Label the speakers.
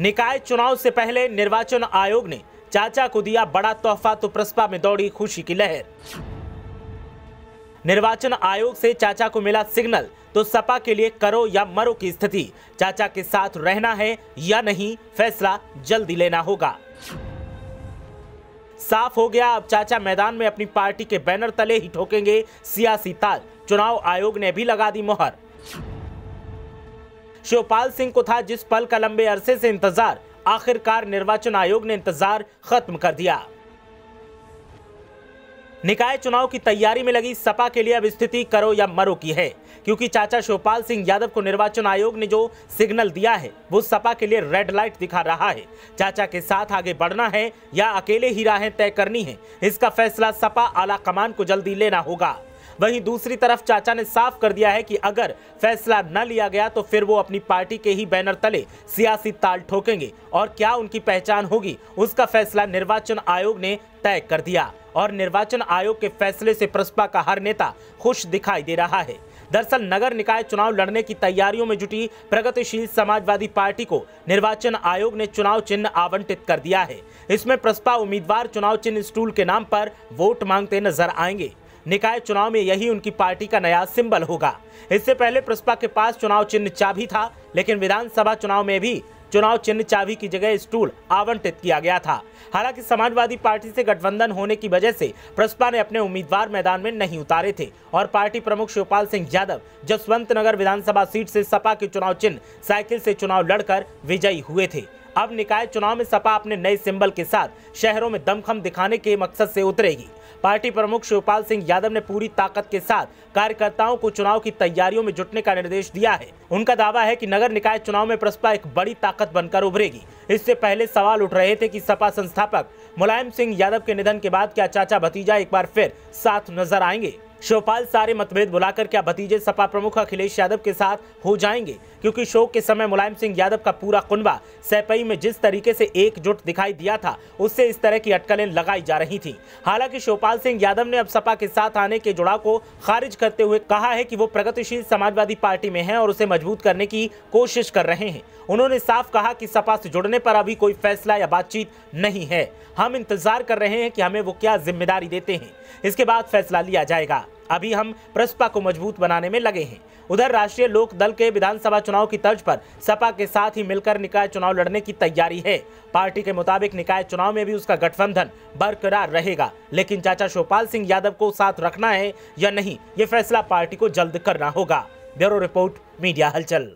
Speaker 1: निकाय चुनाव से पहले निर्वाचन आयोग ने चाचा को दिया बड़ा तोहफा तो प्रस्पा में दौड़ी खुशी की लहर। निर्वाचन आयोग से चाचा को मिला सिग्नल तो सपा के लिए करो या मरो की स्थिति। चाचा के साथ रहना है या नहीं, फैसला जल्दी लेना होगा। साफ़ हो गया, अब चाचा मैदान में अपनी पार्टी के बैनर तले ही ठोकेंगे सियासी ताल। चुनाव आयोग ने भी लगा दी मोहर। शिवपाल सिंह को था जिस पल का लंबे अरसे से इंतज़ार। आखिरकार निर्वाचन आयोग ने इंतज़ार खत्म कर दिया। निकाय चुनाव की तैयारी में लगी सपा के लिए अब स्थिति करो या मरो की है, क्योंकि चाचा शिवपाल सिंह यादव को निर्वाचन आयोग ने जो सिग्नल दिया है, वो सपा के लिए रेड लाइट दिखा रहा है। चाचा के साथ आगे बढ़ना है या अकेले ही राहें तय करनी है, इसका फैसला सपा आला कमान को जल्दी लेना होगा। वहीं दूसरी तरफ़ चाचा ने साफ़ कर दिया है कि अगर फैसला न लिया गया तो फिर वो अपनी पार्टी के ही बैनर तले सियासी ताल ठोकेंगे। और क्या उनकी पहचान होगी, उसका फैसला निर्वाचन आयोग ने तय कर दिया। और निर्वाचन आयोग के फैसले से प्रसपा का हर नेता खुश दिखाई दे रहा है। दरअसल नगर निकाय चुनाव लड़ने की तैयारियों में जुटी प्रगतिशील समाजवादी पार्टी को निर्वाचन आयोग ने चुनाव चिन्ह आवंटित कर दिया है। इसमें प्रसपा उम्मीदवार चुनाव चिन्ह स्टूल के नाम पर वोट मांगते नज़र आएँगे। निकाय चुनाव में यही उनकी पार्टी का नया सिंबल होगा। इससे पहले प्रसपा के पास चुनाव चिन्ह चाबी था, लेकिन विधानसभा चुनाव में भी चुनाव चिन्ह चाबी की जगह स्टूल आवंटित किया गया था। हालाँकि समाजवादी पार्टी से गठबंधन होने की वजह से प्रसपा ने अपने उम्मीदवार मैदान में नहीं उतारे थे, और पार्टी प्रमुख शिवपाल सिंह यादव जसवंत नगर विधानसभा सीट से सपा के चुनाव चिन्ह साइकिल से चुनाव लड़कर विजयी हुए थे। अब निकाय चुनाव में सपा अपने नए सिंबल के साथ शहरों में दमखम दिखाने के मकसद से उतरेगी। पार्टी प्रमुख शिवपाल सिंह यादव ने पूरी ताकत के साथ कार्यकर्ताओं को चुनाव की तैयारियों में जुटने का निर्देश दिया है। उनका दावा है कि नगर निकाय चुनाव में प्रसपा एक बड़ी ताकत बनकर उभरेगी। इससे पहले सवाल उठ रहे थे कि सपा संस्थापक मुलायम सिंह यादव के निधन के बाद क्या चाचा भतीजा एक बार फिर साथ नज़र आएँगे? शिवपाल सारे मतभेद बुलाकर क्या भतीजे सपा प्रमुख अखिलेश यादव के साथ हो जाएँगे? क्योंकि शोक के समय मुलायम सिंह यादव का पूरा कुनबा सैपई में जिस तरीके से एकजुट दिखाई दिया था, उससे इस तरह की अटकलें लगाई जा रही थी। हालाँकि शिवपाल सिंह यादव ने अब सपा के साथ आने के जुड़ाव को खारिज करते हुए कहा है कि वो प्रगतिशील समाजवादी पार्टी में है और उसे मज़बूत करने की कोशिश कर रहे हैं। उन्होंने साफ़ कहा कि सपा से जुड़ने पर अभी कोई फैसला या बातचीत नहीं है। हम इंतज़ार कर रहे हैं कि हमें वो क्या ज़िम्मेदारी देते हैं। इसके बाद फैसला लिया जाएगा। अभी हम प्रसपा को मज़बूत बनाने में लगे हैं। उधर राष्ट्रीय लोक दल के विधानसभा चुनाव की तर्ज पर सपा के साथ ही मिलकर निकाय चुनाव लड़ने की तैयारी है। पार्टी के मुताबिक निकाय चुनाव में भी उसका गठबंधन बरकरार रहेगा। लेकिन चाचा शिवपाल सिंह यादव को साथ रखना है या नहीं, ये फैसला पार्टी को जल्द करना होगा। ब्यूरो रिपोर्ट, मीडिया हलचल।